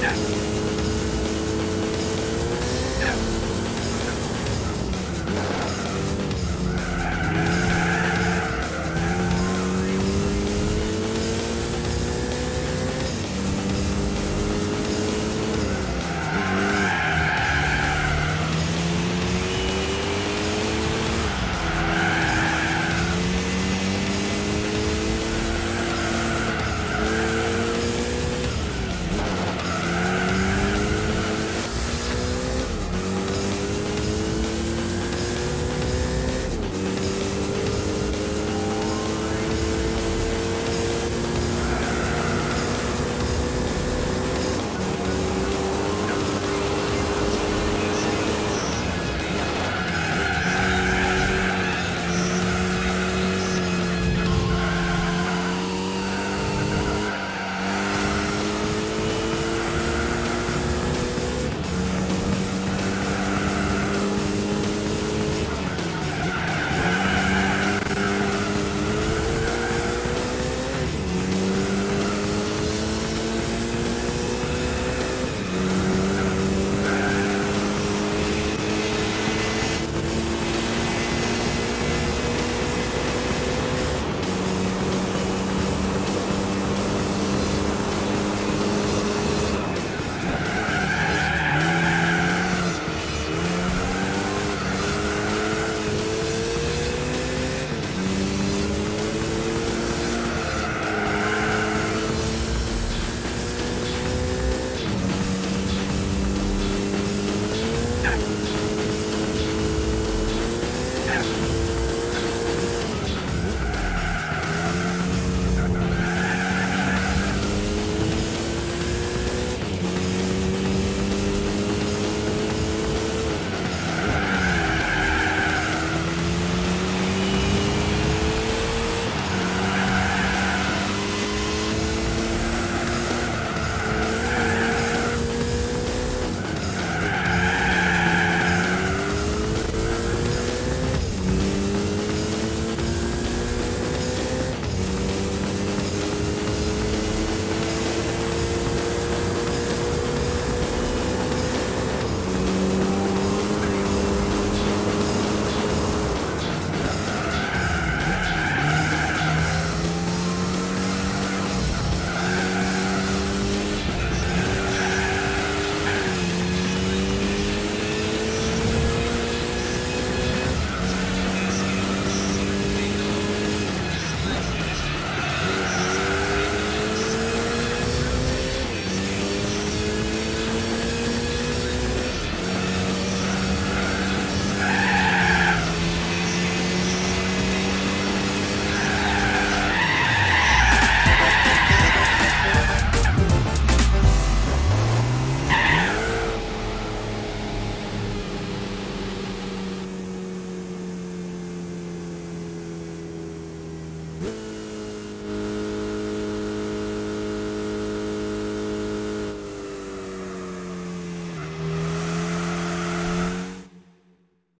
Yeah.